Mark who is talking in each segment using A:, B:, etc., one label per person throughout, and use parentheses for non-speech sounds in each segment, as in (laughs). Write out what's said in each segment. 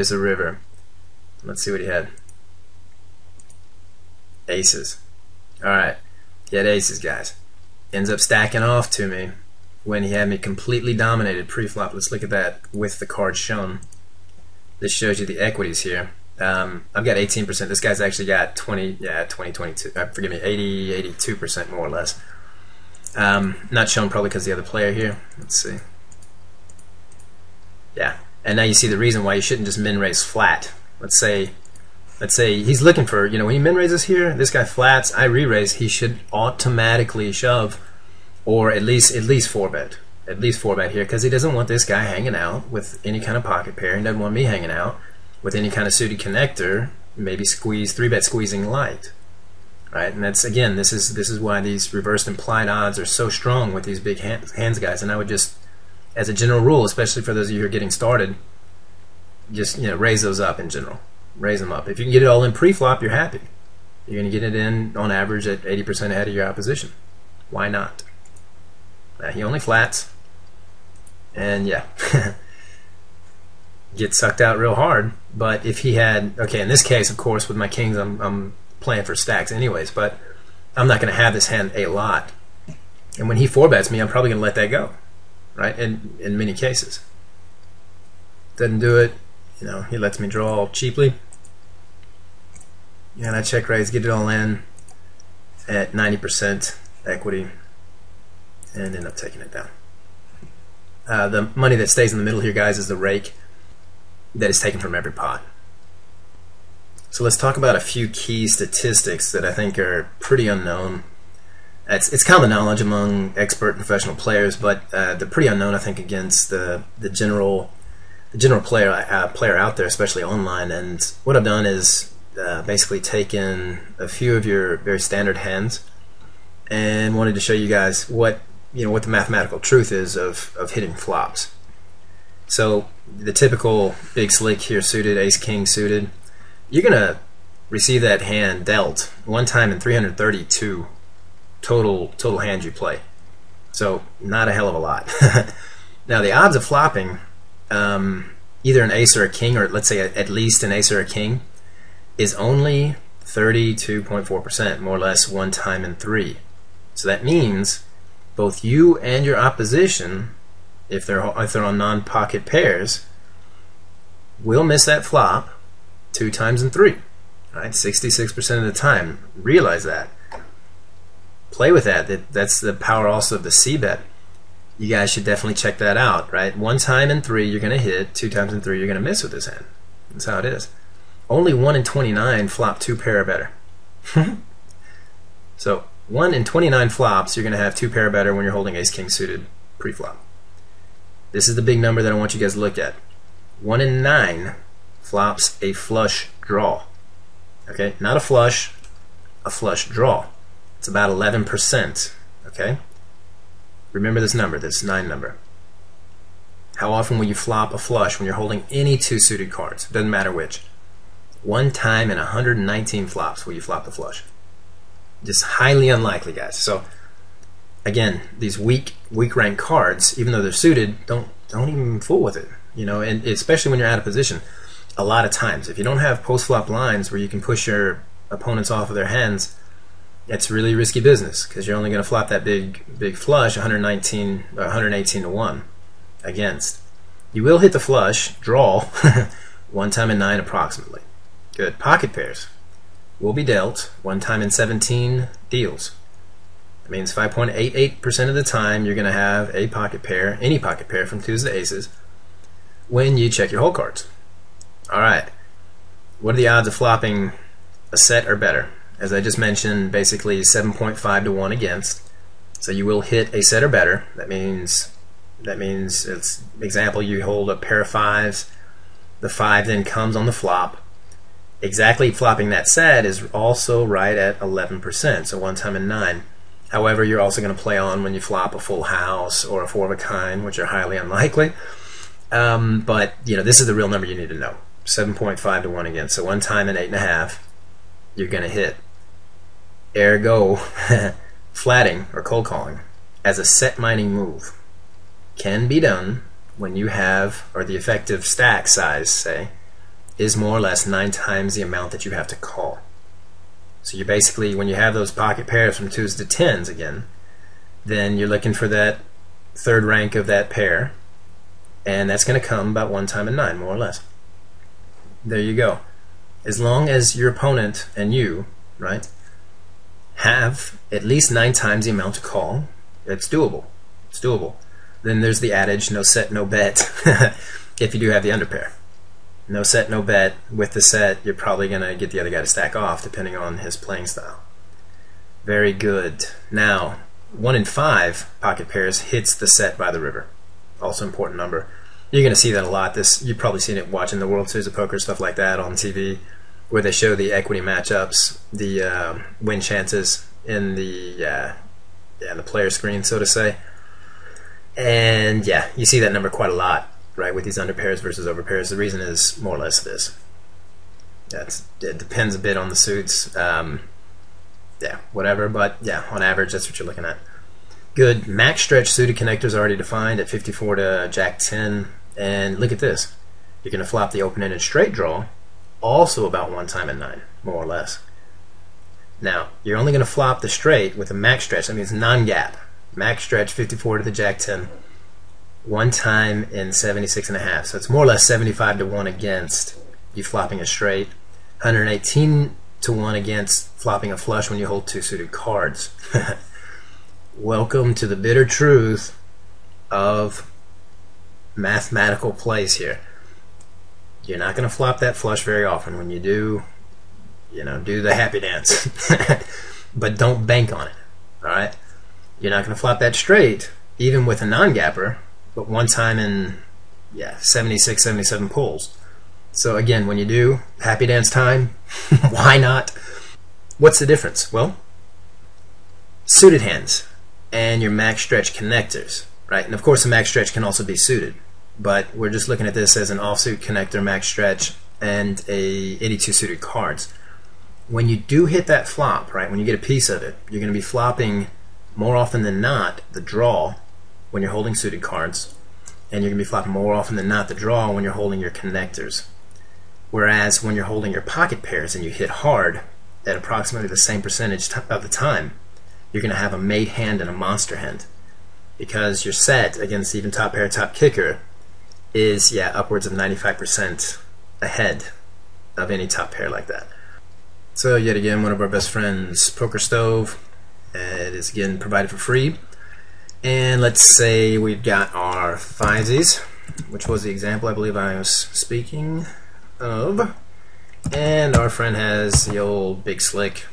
A: There's a river. Let's see what he had. Aces. Alright. He had aces, guys. Ends up stacking off to me when he had me completely dominated pre-flop. Let's look at that with the card shown. This shows you the equities here. Um, I've got 18%. This guy's actually got 20, yeah, 20, 22, uh, forgive me, 80, 82% more or less. Um, not shown probably because the other player here. Let's see. And now you see the reason why you shouldn't just min raise flat. Let's say, let's say he's looking for, you know, when he min raises here, this guy flats, I re-raise, he should automatically shove, or at least at least four bet, at least four bet here, because he doesn't want this guy hanging out with any kind of pocket pair, He doesn't want me hanging out with any kind of suited connector, maybe squeeze three bet squeezing light, right? And that's again, this is this is why these reversed implied odds are so strong with these big hands, hands guys. And I would just, as a general rule, especially for those of you who are getting started, just you know raise those up in general, raise them up. If you can get it all in pre-flop, you're happy. You're going to get it in on average at 80% ahead of your opposition. Why not? He only flats, and yeah. (laughs) get sucked out real hard. But if he had, okay, in this case, of course, with my kings, I'm, I'm playing for stacks anyways, but I'm not going to have this hand a lot. And when he four bets me, I'm probably going to let that go, right? In, in many cases. Doesn't do it, you know, he lets me draw cheaply. And I check raise, get it all in at 90% equity, and end up taking it down. Uh, the money that stays in the middle here, guys, is the rake that is taken from every pot. So let's talk about a few key statistics that I think are pretty unknown. It's, it's common knowledge among expert professional players, but uh, they're pretty unknown, I think, against the, the general the general player uh, player out there, especially online. And what I've done is uh, basically taken a few of your very standard hands and wanted to show you guys what you know what the mathematical truth is of, of hitting flops. So the typical big slick here suited, ace king suited, you're to receive that hand dealt one time in 332 total total hand you play. So not a hell of a lot. (laughs) now the odds of flopping um, either an ace or a king, or let's say at least an ace or a king, is only 32.4%, more or less one time in three. So that means both you and your opposition if they're if they're on non-pocket pairs, will miss that flop two times in three. Right, 66% of the time. Realize that. Play with that. that. That's the power also of the C bet. You guys should definitely check that out. Right, one time in three you're going to hit. Two times in three you're going to miss with this hand. That's how it is. Only one in 29 flop two pair or better. (laughs) so one in 29 flops you're going to have two pair or better when you're holding ace king suited pre-flop. This is the big number that I want you guys to look at. 1 in 9 flops a flush draw. Okay, not a flush, a flush draw. It's about 11%. Okay? Remember this number, this 9 number. How often will you flop a flush when you're holding any two suited cards? Doesn't matter which. One time in 119 flops will you flop the flush. Just highly unlikely, guys. So again, these weak weak rank cards, even though they're suited, don't don't even fool with it. You know, and especially when you're out of position. A lot of times, if you don't have post flop lines where you can push your opponents off of their hands, it's really risky business because you're only going to flop that big big flush 119 or uh, 118 to one against. You will hit the flush draw (laughs) one time in nine approximately. Good pocket pairs will be dealt one time in 17 deals That means 5.88% of the time you're going to have a pocket pair, any pocket pair from twos to aces, when you check your hole cards. All right. What are the odds of flopping a set or better? As I just mentioned, basically 7.5 to 1 against. So you will hit a set or better. That means that means it's example you hold a pair of fives. The five then comes on the flop. Exactly flopping that set is also right at 11%, so one time in nine. However, you're also going to play on when you flop a full house or a four of a kind, which are highly unlikely. Um, but you know, this is the real number you need to know: 7.5 to one again. So one time in eight and a half, you're going to hit. Ergo, (laughs) flatting or cold calling as a set mining move can be done when you have, or the effective stack size, say, is more or less nine times the amount that you have to call. So you basically, when you have those pocket pairs from twos to tens again, then you're looking for that third rank of that pair, and that's going to come about one time in nine, more or less. There you go. As long as your opponent and you, right, have at least nine times the amount to call, it's doable. It's doable. Then there's the adage, no set, no bet, (laughs) if you do have the underpair. No set, no bet. With the set, you're probably going to get the other guy to stack off, depending on his playing style. Very good. Now, 1 in 5 pocket pairs hits the set by the river. Also important number. You're going to see that a lot. This You've probably seen it watching the World Series of Poker, stuff like that on TV, where they show the equity matchups, the uh, win chances in the, uh, yeah, the player screen, so to say. And yeah, you see that number quite a lot, right, with these underpairs versus overpairs. The reason is more or less this. That's, it depends a bit on the suits. Um, yeah, whatever, but yeah, on average, that's what you're looking at. Good. Max stretch suited connectors already defined at 54 to Jack 10. And look at this. You're going to flop the open-ended straight draw, also about one time in 9, more or less. Now, you're only going to flop the straight with a max stretch. That means non-gap. Max stretch 54 to the Jack 10. One time in 76 and a half. So it's more or less 75 to 1 against you flopping a straight. 118 to 1 against flopping a flush when you hold two suited cards. (laughs) Welcome to the bitter truth of mathematical plays here. You're not going to flop that flush very often. When you do, you know, do the happy dance. (laughs) but don't bank on it. Alright? You're not going to flop that straight, even with a non-gapper, but one time in, yeah, 76, 77 pulls. So again, when you do happy dance time, (laughs) why not? What's the difference? Well, suited hands and your max stretch connectors, right? And of course, the max stretch can also be suited, but we're just looking at this as an offsuit connector max stretch and a 82 suited cards. When you do hit that flop, right, when you get a piece of it, you're going to be flopping more often than not the draw when you're holding suited cards, and you're going to be flopping more often than not the draw when you're holding your connectors. Whereas when you're holding your pocket pairs and you hit hard at approximately the same percentage of the time, you're going to have a made hand and a monster hand. Because you're set against even top pair, top kicker is, yeah, upwards of 95% ahead of any top pair like that. So, yet again, one of our best friends, PokerStove. It is again provided for free. And let's say we've got our fivesies, which was the example I believe I was speaking of. And our friend has the old big slick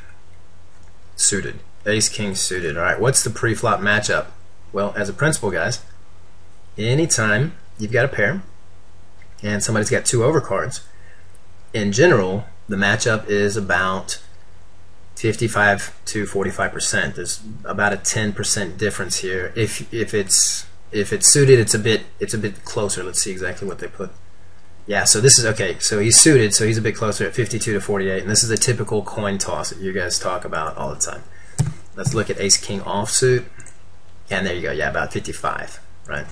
A: suited. Ace King suited. Alright, what's the pre-flop matchup? Well, as a principle, guys, anytime you've got a pair and somebody's got two overcards, in general, the matchup is about 55 to 45 percent. There's about a 10 percent difference here. If if it's if it's suited, it's a bit it's a bit closer. Let's see exactly what they put. Yeah, so this is okay. So he's suited, so he's a bit closer at 52 to 48, and this is a typical coin toss that you guys talk about all the time. Let's look at Ace King offsuit, and there you go. Yeah, about 55, right?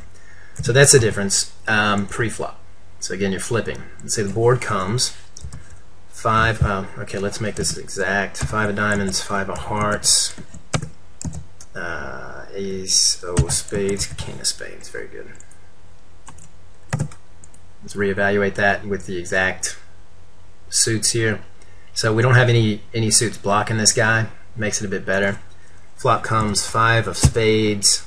A: So that's the difference um, pre-flop. So again, you're flipping. Let's say the board comes five. Um, okay, let's make this exact. Five of diamonds, five of hearts, uh, ace, of spades, king of spades. Very good. Let's reevaluate that with the exact suits here. So we don't have any any suits blocking this guy. Makes it a bit better. Flop comes five of spades,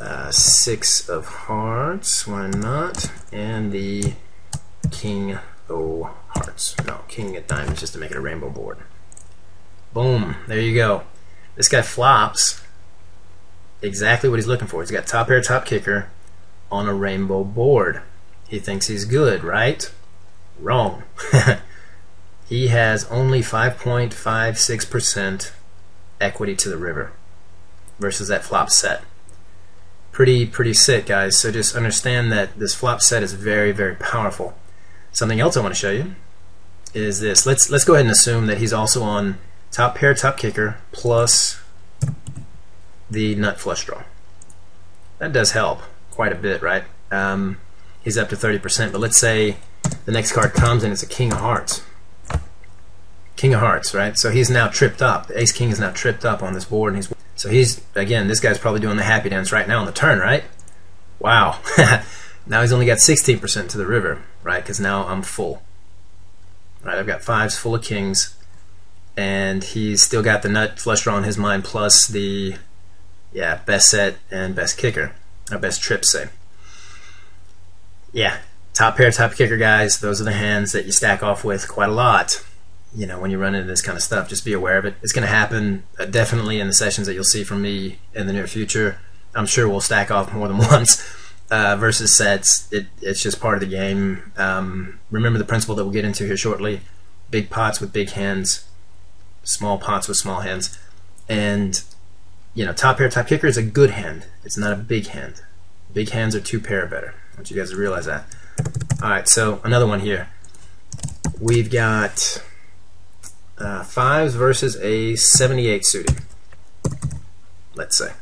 A: uh, six of hearts. Why not? And the king of hearts. No, king of diamonds just to make it a rainbow board. Boom. There you go. This guy flops exactly what he's looking for. He's got top pair, top kicker on a rainbow board. He thinks he's good, right? Wrong. (laughs) he has only 5.56% equity to the river versus that flop set. Pretty, pretty sick, guys. So just understand that this flop set is very, very powerful. Something else I want to show you is this. Let's let's go ahead and assume that he's also on top pair, top kicker, plus the nut flush draw. That does help quite a bit, right? Um, he's up to 30%, but let's say the next card comes and it's a King of Hearts. King of Hearts, right? So he's now tripped up. the Ace King is now tripped up on this board, and he's so he's again. This guy's probably doing the happy dance right now on the turn, right? Wow. (laughs) now he's only got 16% to the river, right? Because now I'm full. Right, I've got fives full of kings, and he's still got the nut flush draw in his mind plus the yeah best set and best kicker, or best trip say. Yeah, top pair, top kicker guys. Those are the hands that you stack off with quite a lot you know, when you run into this kind of stuff, just be aware of it. It's going to happen uh, definitely in the sessions that you'll see from me in the near future. I'm sure we'll stack off more than (laughs) once uh, versus sets. It, it's just part of the game. Um, remember the principle that we'll get into here shortly: big pots with big hands, small pots with small hands, and you know, top pair, top kicker is a good hand. It's not a big hand. Big hands are two pair better. I want you guys to realize that. All right, so another one here. We've got uh, fives versus a 78 suited. Let's say.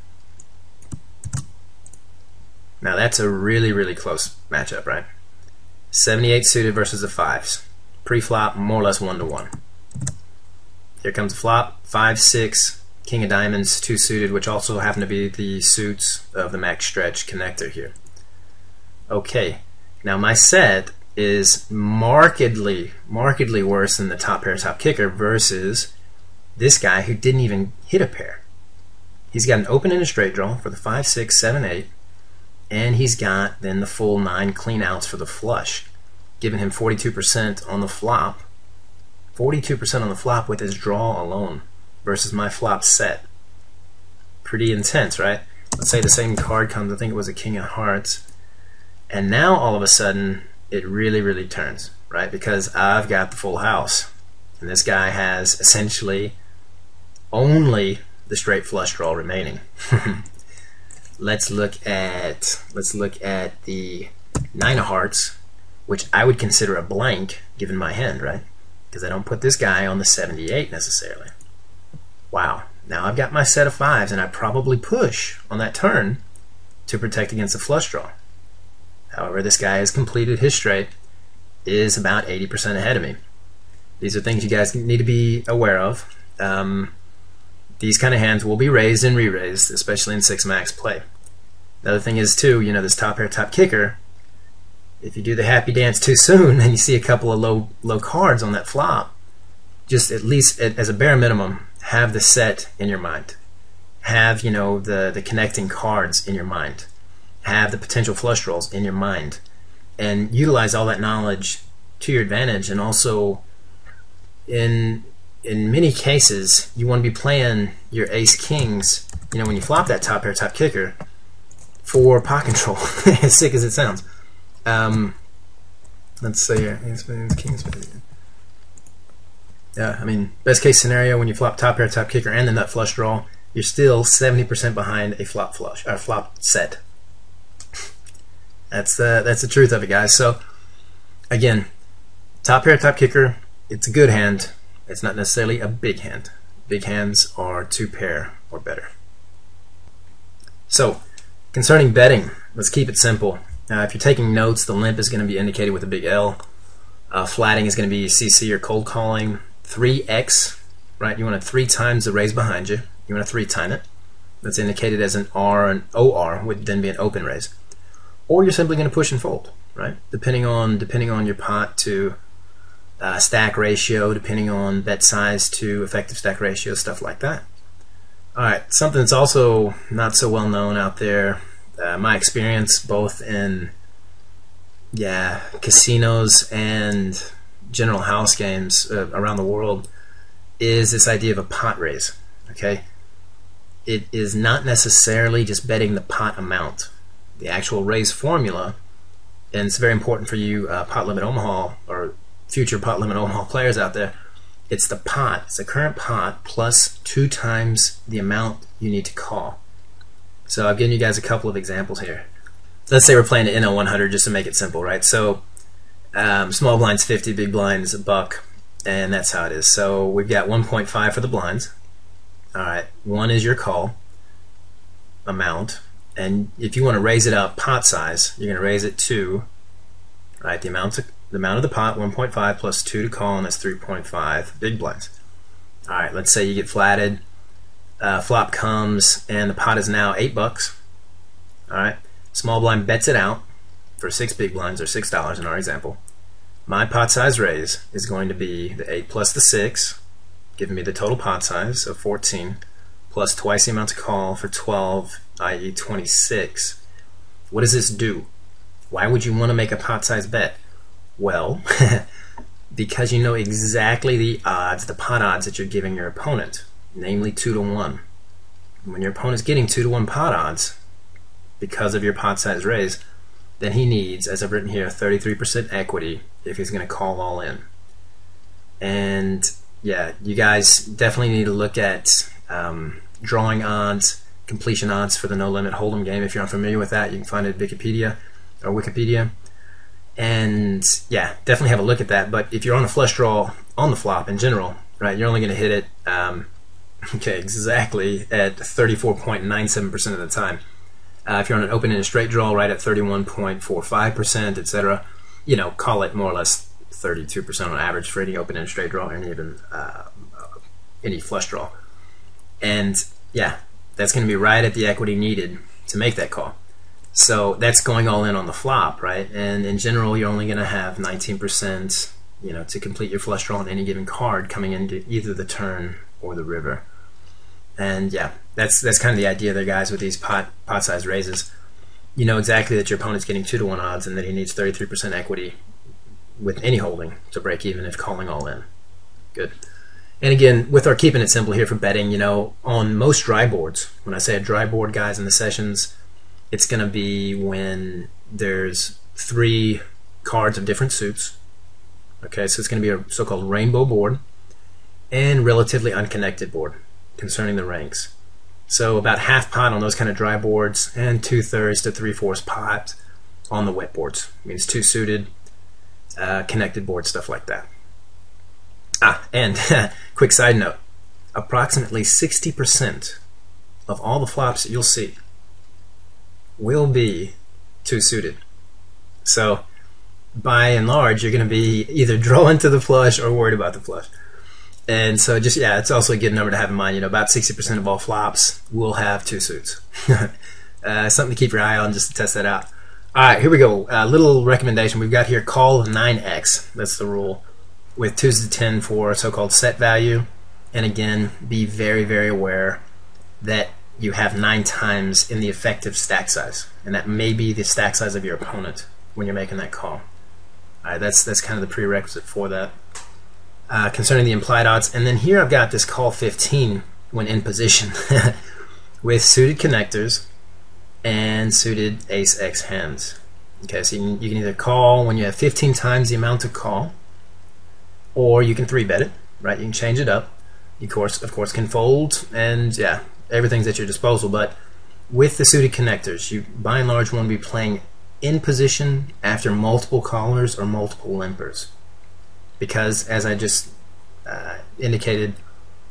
A: Now that's a really, really close matchup, right? 78 suited versus the fives. Pre-flop, more or less one to one. Here comes the flop, five, six, king of diamonds, two suited, which also happen to be the suits of the max stretch connector here. Okay, now my set is markedly, markedly worse than the top pair top kicker versus this guy who didn't even hit a pair. He's got an open and a straight draw for the 5, 6, 7, 8, and he's got then the full 9 clean outs for the flush, giving him 42% on the flop. 42% on the flop with his draw alone versus my flop set. Pretty intense, right? Let's say the same card comes, I think it was a King of Hearts, and now all of a sudden it really, really turns, right? Because I've got the full house. And this guy has essentially only the straight flush draw remaining. (laughs) let's look at let's look at the nine of hearts, which I would consider a blank given my hand, right? Because I don't put this guy on the 78 necessarily. Wow. Now I've got my set of fives, and I probably push on that turn to protect against a flush draw. However, this guy has completed his straight, is about 80% ahead of me. These are things you guys need to be aware of. Um, these kind of hands will be raised and re-raised, especially in 6 max play. The other thing is, too, you know, this top pair, top kicker, if you do the happy dance too soon (laughs) and you see a couple of low, low cards on that flop, just at least as a bare minimum, have the set in your mind. Have, you know, the, the connecting cards in your mind have the potential flush draws in your mind and utilize all that knowledge to your advantage. And also in in many cases you want to be playing your ace kings you know when you flop that top pair top kicker for pot control. (laughs) As sick as it sounds. Um, let's say yeah I mean best case scenario when you flop top pair top kicker and the nut flush draw you're still 70% behind a flop flush or flop set that's the that's the truth of it, guys. So again, top pair, top kicker. It's a good hand. It's not necessarily a big hand. Big hands are two pair or better. So concerning betting, let's keep it simple. Now, if you're taking notes, the limp is going to be indicated with a big L. Uh, flatting is going to be CC or cold calling. 3x, right? You want to three times the raise behind you. You want to three time it. That's indicated as an R and OR would then be an open raise or you're simply going to push and fold, right? Depending on depending on your pot to uh, stack ratio, depending on bet size to effective stack ratio, stuff like that. All right, something that's also not so well known out there. Uh, my experience both in yeah casinos and general house games uh, around the world is this idea of a pot raise. Okay, it is not necessarily just betting the pot amount the actual raise formula, and it's very important for you uh, pot limit Omaha or future pot limit Omaha players out there. It's the pot, it's the current pot plus two times the amount you need to call. So I've given you guys a couple of examples here. Let's say we're playing an NL 100 just to make it simple, right? So um, small blinds 50, big blinds a buck, and that's how it is. So we've got 1.5 for the blinds. All right, one is your call amount, and if you want to raise it up pot size, you're going to raise it to right the amount to The amount of the pot, 1.5 plus 2 to call, and that's 3.5 big blinds. All right, let's say you get flatted. Uh, flop comes, and the pot is now 8 bucks. All right, small blind bets it out for 6 big blinds, or $6 in our example. My pot size raise is going to be the 8 plus the 6, giving me the total pot size of 14, plus twice the amount to call for 12, i.e. 26. What does this do? Why would you want to make a pot size bet? Well, (laughs) because you know exactly the odds, the pot odds that you're giving your opponent, namely 2 to 1. When your opponent's getting 2 to 1 pot odds, because of your pot size raise, then he needs, as I've written here, 33% equity if he's going to call all in. And yeah, you guys definitely need to look at um, drawing odds, completion odds for the no limit hold'em game. If you're unfamiliar with that, you can find it at Wikipedia or Wikipedia. And yeah, definitely have a look at that. But if you're on a flush draw on the flop in general, right, you're only going to hit it, um, (laughs) okay, exactly at 34.97% of the time. Uh, if you're on an open-ended straight draw, right at 31.45%, etc., you know, call it more or less 32% on average for any open-ended straight draw and even uh, any flush draw. And yeah, that's going to be right at the equity needed to make that call. So that's going all in on the flop, right? And in general, you're only going to have 19%, you know, to complete your flush draw on any given card coming into either the turn or the river. And yeah, that's that's kind of the idea there, guys, with these pot pot size raises. You know exactly that your opponent's getting two to one odds, and that he needs 33% equity with any holding to break even if calling all in. Good. And again, with our keeping it simple here for betting, you know, on most dry boards, when I say a dry board, guys, in the sessions, it's going to be when there's three cards of different suits. Okay, so it's going to be a so-called rainbow board and relatively unconnected board concerning the ranks. So about half pot on those kind of dry boards and two thirds to three fourths pot on the wet boards. It means two suited, uh, connected board, stuff like that. Ah, and (laughs) quick side note approximately 60% of all the flops that you'll see will be two suited. So by and large, you're going to be either (laughs) drawing to the flush or worried about the flush. And so just, yeah, it's also a good number to have in mind. You know, about 60% of all flops will have two suits. (laughs) uh, something to keep your eye on just to test that out. All right, here we go. A uh, little recommendation. We've got here call 9x. That's the rule. With 2s to 10 for so-called set value. And again, be very, very aware that you have nine times in the effective stack size. And that may be the stack size of your opponent when you're making that call. All right, that's, that's kind of the prerequisite for that uh, concerning the implied odds. And then here I've got this call 15 when in position (laughs) with suited connectors and suited ace x hands. Okay, so you can, you can either call when you have 15 times the amount to call, or you can three bet it, right? You can change it up. You of course, of course, can fold, and yeah, everything's at your disposal. But with the suited connectors, you by and large want to be playing in position after multiple callers or multiple limpers because as I just uh, indicated,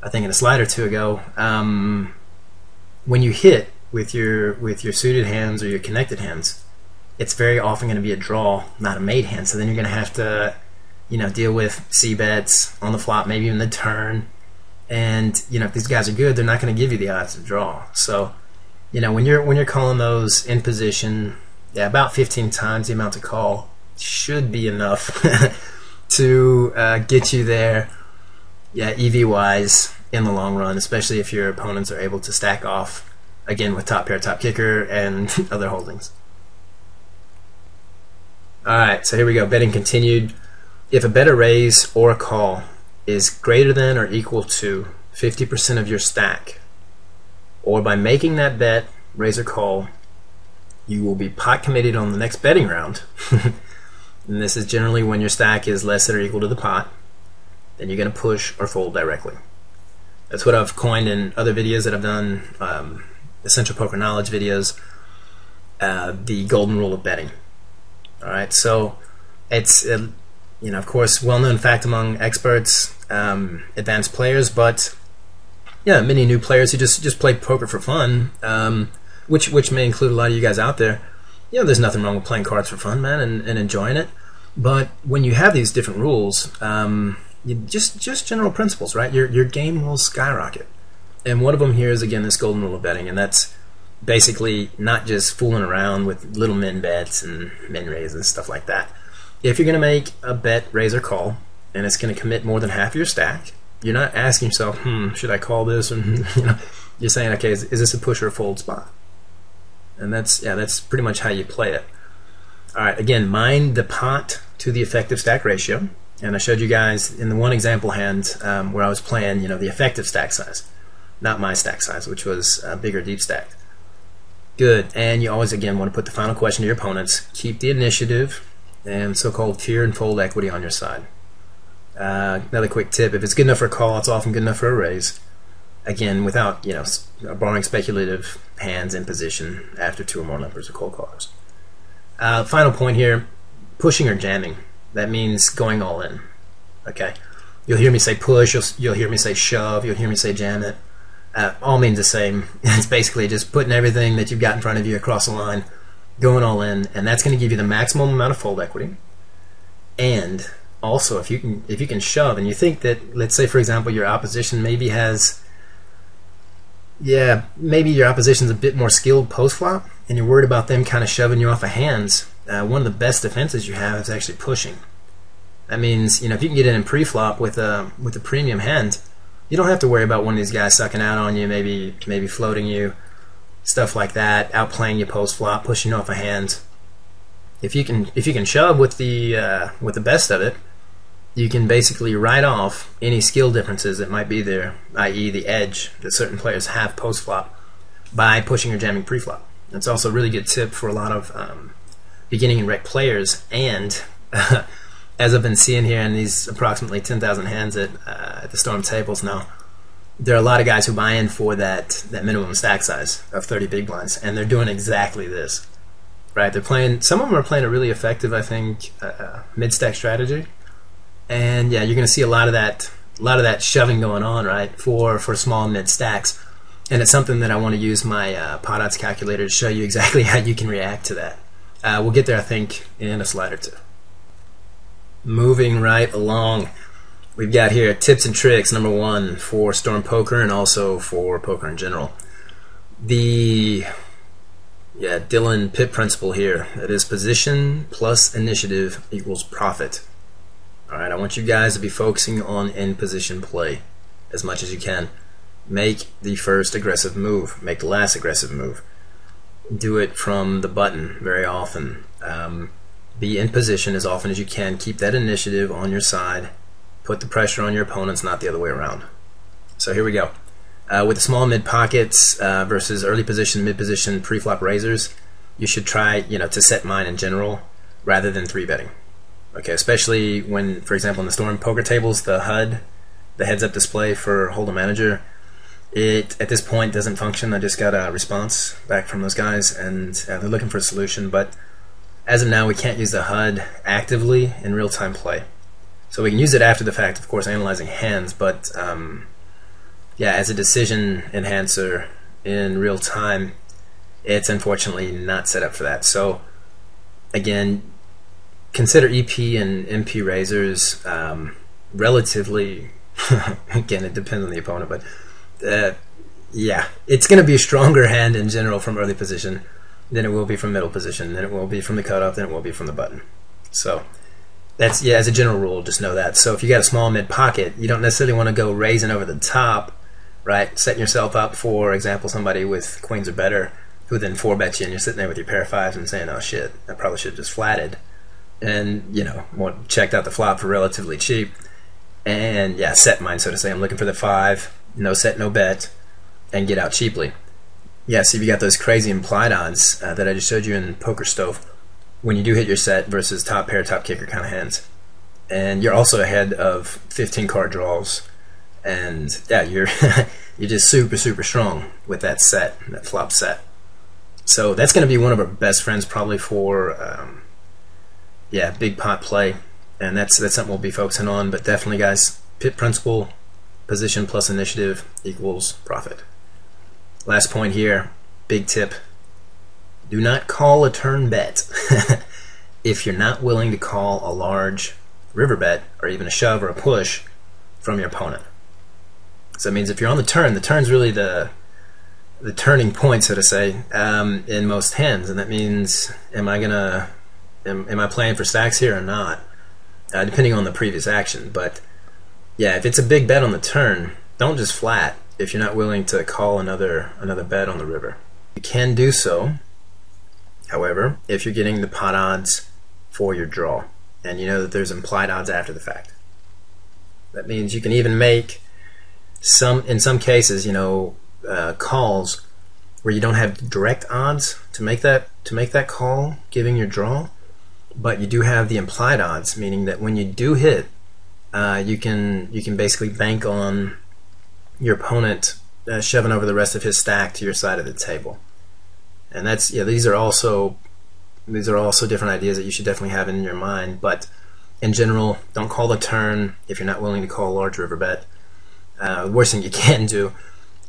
A: I think in a slide or two ago, um, when you hit with your with your suited hands or your connected hands, it's very often going to be a draw, not a made hand. So then you're going to have to, you know, deal with c bets on the flop, maybe even the turn. And you know, if these guys are good, they're not going to give you the odds to draw. So, you know, when you're when you're calling those in position, yeah, about 15 times the amount to call should be enough (laughs) to uh, get you there, yeah, EV wise in the long run, especially if your opponents are able to stack off again with top pair, top kicker, and (laughs) other holdings. All right, so here we go. Betting continued. If a better raise or a call is greater than or equal to 50% of your stack, or by making that bet, raise or call, you will be pot committed on the next betting round. (laughs) and this is generally when your stack is less than or equal to the pot, then you're going to push or fold directly. That's what I've coined in other videos that I've done, um, essential poker knowledge videos, uh, the golden rule of betting. All right, so it's you know of course well-known fact among experts, um, advanced players, but yeah, many new players who just just play poker for fun, um, which which may include a lot of you guys out there you know, there's nothing wrong with playing cards for fun, man, and, and enjoying it. But when you have these different rules, um, just just general principles, right? Your your game will skyrocket. And one of them here is again this golden rule of betting, and that's basically not just fooling around with little min bets and min raises and stuff like that. If you're going to make a bet, raise or call, and it's going to commit more than half your stack, you're not asking yourself, hmm, should I call this? (laughs) And you know, you're saying, okay, is, is this a push or a fold spot? And that's yeah, that's pretty much how you play it. All right, again, mind the pot to the effective stack ratio. And I showed you guys in the one example hand um, where I was playing, you know, the effective stack size, not my stack size, which was a bigger deep stack. Good. And you always, again, want to put the final question to your opponents. Keep the initiative and so-called fear and fold equity on your side. Uh, another quick tip: if it's good enough for a call, it's often good enough for a raise. Again, without you know borrowing speculative hands in position after two or more numbers of cold callers. Uh, final point here: pushing or jamming. That means going all in. Okay. You'll hear me say push. You'll, you'll hear me say shove. You'll hear me say jam it uh, all means the same. (laughs) It's basically just putting everything that you've got in front of you across the line, going all in, and that's going to give you the maximum amount of fold equity. And also, if you can if you can shove, and you think that, let's say for example, your opposition maybe has, yeah, maybe your opposition's a bit more skilled post flop, and you're worried about them kind of shoving you off of hands. Uh, one of the best defenses you have is actually pushing. That means you know if you can get in in pre-flop with a with a premium hand you don't have to worry about one of these guys sucking out on you, maybe maybe floating you, stuff like that, outplaying your post flop, pushing off a hand. If you can if you can shove with the uh, with the best of it, you can basically write off any skill differences that might be there, i.e., the edge that certain players have post flop, by pushing or jamming pre flop. That's also a really good tip for a lot of um, beginning and rec players and (laughs) as I've been seeing here in these approximately 10,000 hands at, uh, at the Storm tables now, there are a lot of guys who buy in for that, that minimum stack size of 30 big blinds, and they're doing exactly this. Right? They're playing. Some of them are playing a really effective, I think, uh, uh mid stack strategy, and yeah, you're going to see a lot of that, a lot of that shoving going on, right? For for small mid stacks, and it's something that I want to use my uh, pot odds calculator to show you exactly (laughs) how you can react to that. Uh, we'll get there, I think, in a slide or two moving right along. We've got here tips and tricks, number one, for Storm Poker and also for poker in general. The yeah, Dylan Pip principle here. That is position plus initiative equals profit. Alright, I want you guys to be focusing on in position play as much as you can. Make the first aggressive move. Make the last aggressive move. Do it from the button very often. Um, be in position as often as you can. Keep that initiative on your side. Put the pressure on your opponents, not the other way around. So here we go. Uh, with the small mid pockets uh, versus early position, mid position, pre-flop raisers, you should try, you know, to set mine in general rather than three betting. Okay, especially when, for example, in the Storm poker tables, the HUD, the heads-up display for Hold'em Manager, it at this point doesn't function. I just got a response back from those guys, and uh, they're looking for a solution, but as of now, we can't use the HUD actively in real-time play. So we can use it after the fact, of course, analyzing hands, but um, yeah, as a decision enhancer in real time, it's unfortunately not set up for that. So again, consider EP and MP raisers um, relatively. (laughs) again, it depends on the opponent, but uh, yeah, it's going to be a stronger hand in general from early position than it will be from middle position, than it will be from the cutoff, than it will be from the button. So that's yeah, as a general rule, just know that. So if you got a small mid pocket, you don't necessarily want to go raising over the top, right? Setting yourself up for example, somebody with queens or better who then four bets you and you're sitting there with your pair of fives and saying, Oh shit, I probably should have just flatted and, you know, checked out the flop for relatively cheap. And yeah, set mine so to say. I'm looking for the five, no set, no bet, and get out cheaply yeah, so if you got those crazy implied odds uh, that I just showed you in PokerStove when you do hit your set versus top pair, top kicker kind of hands. And you're also ahead of 15 card draws. And yeah, you're (laughs) you're just super, super strong with that set, that flop set. So that's going to be one of our best friends probably for, um, yeah, big pot play. And that's, that's something we'll be focusing on. But definitely, guys, PIP principle, position plus initiative equals profit. Last point here, big tip. Do not call a turn bet. (laughs) if you're not willing to call a large river bet or even a shove or a push from your opponent. So that means if you're on the turn, the turn's really the the turning point, so to say, um, in most hands, and that means am I gonna am, am I playing for stacks here or not, uh, depending on the previous action. But yeah, if it's a big bet on the turn, don't just flat if you're not willing to call another another bet on the river. You can do so, however, if you're getting the pot odds for your draw, and you know that there's implied odds after the fact. That means you can even make some in some cases, you know, uh, calls where you don't have direct odds to make that to make that call, giving your draw, but you do have the implied odds, meaning that when you do hit, uh, you can you can basically bank on your opponent uh, shoving over the rest of his stack to your side of the table, and that's yeah. These are also these are also different ideas that you should definitely have in your mind, but in general, don't call the turn if you're not willing to call a large river bet. Uh, the worst thing you (laughs) can do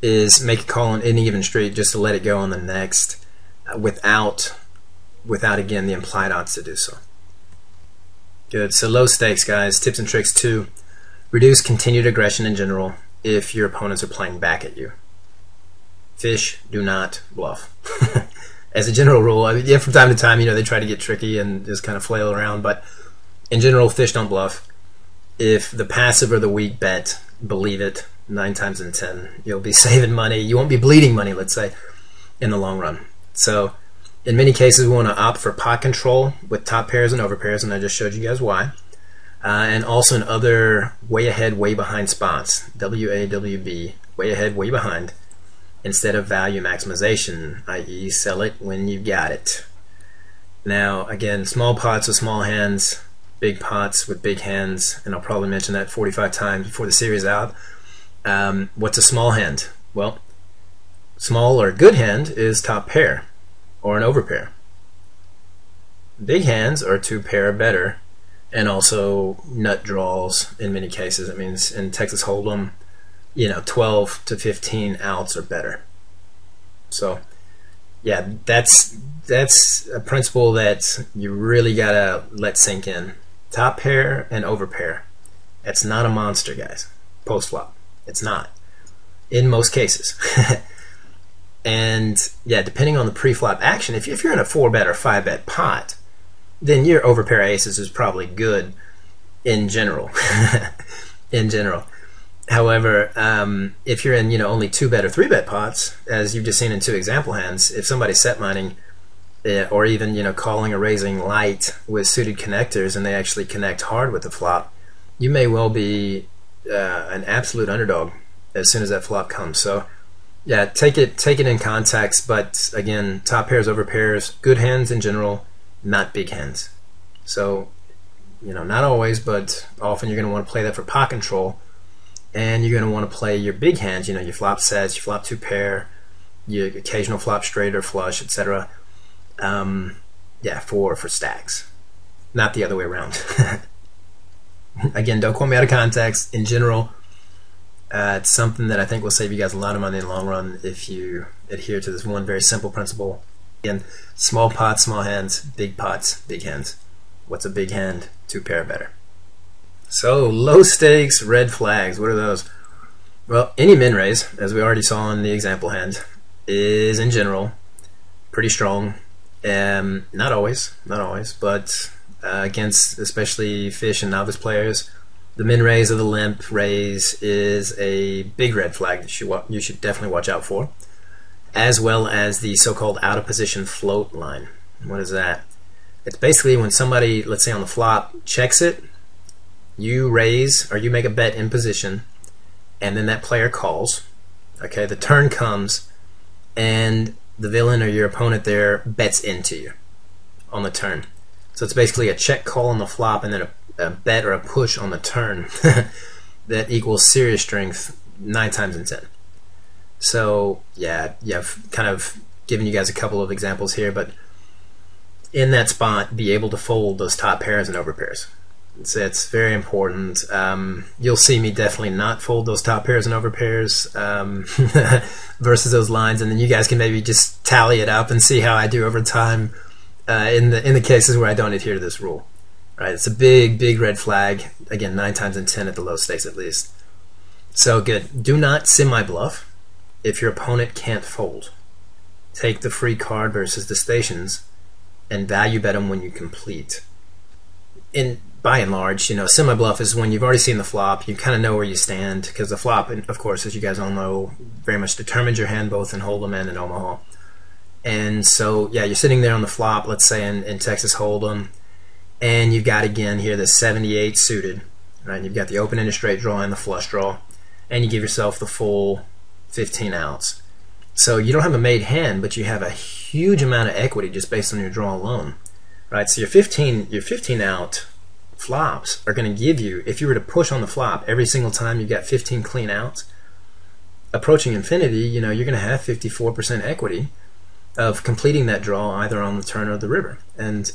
A: is make a call on any given street just to let it go on the next uh, without without again the implied odds to do so. Good. So low stakes, guys. Tips and tricks two. Reduce continued aggression in general if your opponents are playing back at you. Fish do not bluff. (laughs) As a general rule, I mean, yeah, from time to time, you know, they try to get tricky and just kind of flail around, but in general, fish don't bluff. If the passive or the weak bet, believe it, nine times in ten, you'll be (laughs) saving money. You won't be bleeding money, let's say, in the long run. So, in many cases, we want to opt for pot control with top pairs and over pairs, and I just showed you guys why. Uh, and also in other way ahead, way behind spots, WAWB, way ahead, way behind, instead of value maximization, i.e., sell it when you've got it. Now, again, small pots with small hands, big pots with big hands, and I'll probably mention that 45 times before the series out. Um, what's a small hand? Well, small or good hand is top pair or an overpair. Big hands are two pair better, and also nut draws in many cases. It means in Texas Hold'em, you know, 12 to 15 outs or better. So, yeah, that's that's a principle that you really gotta let sink in. Top pair and over pair. It's not a monster, guys. Post flop. It's not. In most cases. (laughs) and yeah, depending on the pre-flop action, if, if you're in a four bet or five bet pot, then your over overpair aces is probably good in general. (laughs) in general. However, um, if you're in you know only two bet or three bet pots, as you've just seen in two example hands, if somebody's set mining, uh, or even you know calling or raising light with suited connectors, and they actually connect hard with the flop, you may well be uh, an absolute underdog as soon as that flop comes. So yeah, take it take it in context. But again, top pairs over pairs, good hands in general, not big hands. So you know, not always, but often you're going to want to play that for pot control, and you're going to want to play your big hands. You know, your flop sets, your flop two pair, your occasional flop straight or flush, etc. Um, yeah, for for stacks, not the other way around. (laughs) Again, don't quote me out of context. In general, uh, it's something that I think will save you guys a lot of money in the long run if you adhere to this one very simple principle. Again, small pots, small hands, big pots, big hands. What's a big hand? Two pair better. So, low stakes, red flags. What are those? Well, any min raise, as we already saw in the example hand, is in general pretty strong. Um, not always, not always, but uh, against especially fish and novice players. The min raise of the limp raise is a big red flag that you, you should definitely watch out for, as well as the so-called out of position float line. What is that? It's basically when somebody, let's say on the flop, checks it, you raise or you make a bet in position, and then that player calls. Okay, the turn comes, and the villain or your opponent there bets into you on the turn. So it's basically a check call on the flop and then a, a bet or a push on the turn (laughs) that equals serious strength nine times in ten. So yeah, yeah, I've kind of given you guys a couple of examples here, but in that spot, be able to fold those top pairs and over It's, it's very important. Um, you'll see me definitely not fold those top pairs and over pairs um, (laughs) versus those lines, and then you guys can maybe just tally it up and see how I do over time uh, in the in the cases where I don't adhere to this rule. Right, it's a big, big red flag. Again, nine times in ten at the low stakes at least. So good. Do not semi bluff if your opponent can't fold. Take the free card versus the stations, and value bet them when you complete. In by and large, you know, semi bluff is when you've already seen the flop, you kind of know where you stand because the flop, of course, as you guys all know, very much determines your hand both in Hold'em and in Omaha. And so, yeah, you're sitting there on the flop, let's say in, in Texas Hold'em, and you've got again here the 78 suited, right? You've got the open ended straight draw and the flush draw, and you give yourself the full 15 outs. So you don't have a made hand, but you have a huge amount of equity just based on your draw alone, right? So your 15, your 15 out flops are going to give you, if you were to push on the flop every single time you got 15 clean outs, approaching infinity, you know, you're going to have 54% equity of completing that draw either on the turn or the river, and,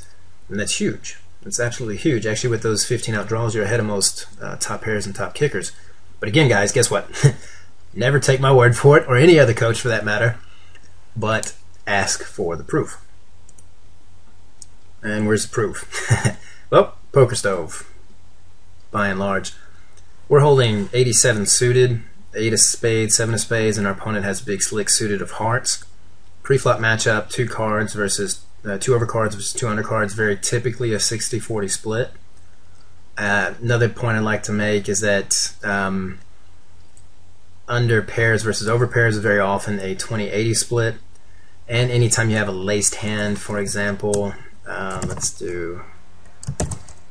A: and that's huge. It's absolutely huge. Actually, with those 15 out draws, you're ahead of most uh, top pairs and top kickers. But again, guys, guess what? (laughs) Never take my word for it, or any other coach for that matter, but ask for the proof. And where's the proof? (laughs) well, PokerStove, by and large. We're holding 87 suited, 8 of spades, 7 of spades, and our opponent has big slick suited of hearts. Pre-flop matchup, two cards versus uh, two overcards versus two undercards, very typically a 60-40 split. Uh, another point I'd like to make is that um, under pairs versus over pairs is very often a 20-80 split. And anytime you have a laced hand, for example, uh, let's do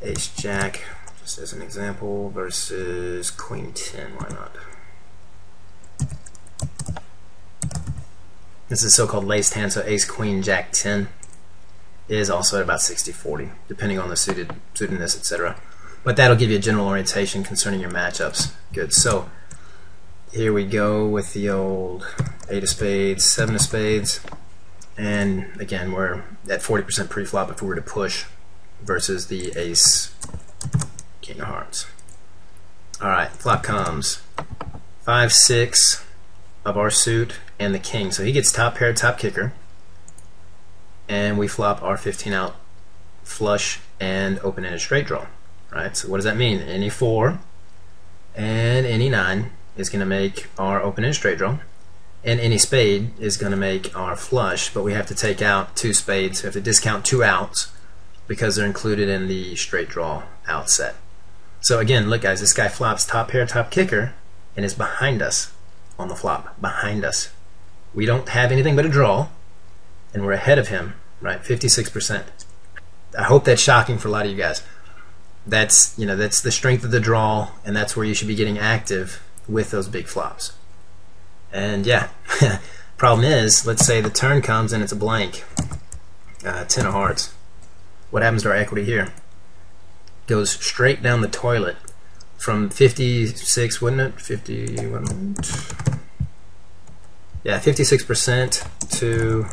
A: ace jack, just as an example, versus queen 10, why not? This is so-called laced hand, so ace queen jack 10 is also at about 60-40, depending on the suited suitedness, etc. But that'll give you a general orientation concerning your matchups. Good. So here we go with the old eight of spades, seven of spades, and again we're at 40% pre-flop if we were to push versus the ace, king of hearts. All right, flop comes five, six of our suit and the king. So he gets top pair, top kicker and we flop our 15 out flush and open-ended straight draw. Right. So what does that mean? Any four and any nine is going to make our open-ended straight draw, and any spade is going to make our flush. But we have to take out two spades. So We have to discount two outs because they're included in the straight draw out set. So again, look guys, this guy flops top pair, top kicker, and is behind us on the flop. Behind us. We don't have anything but a draw, and we're ahead of him right? 56%. I hope that's shocking for a lot of you guys. That's, you know, that's the strength of the draw, and that's where you should be getting active with those big flops. And yeah, (laughs) problem is, let's say the turn comes and it's a blank, uh, 10 of hearts. What happens to our equity here? Goes straight down the toilet from 56, wouldn't it? 50, yeah, 56% to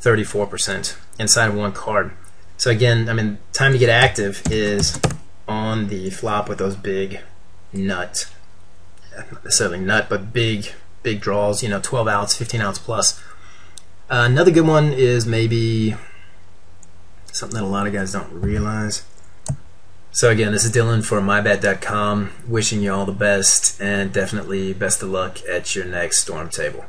A: 34% inside of one card. So again, I mean, time to get active is on the flop with those big nut, not necessarily nut, but big, big draws, you know, 12 outs, 15 outs plus. Uh, another good one is maybe something that a lot of guys don't realize. So again, this is Dylan for MyBet.com, wishing you all the best and definitely best of luck at your next storm table.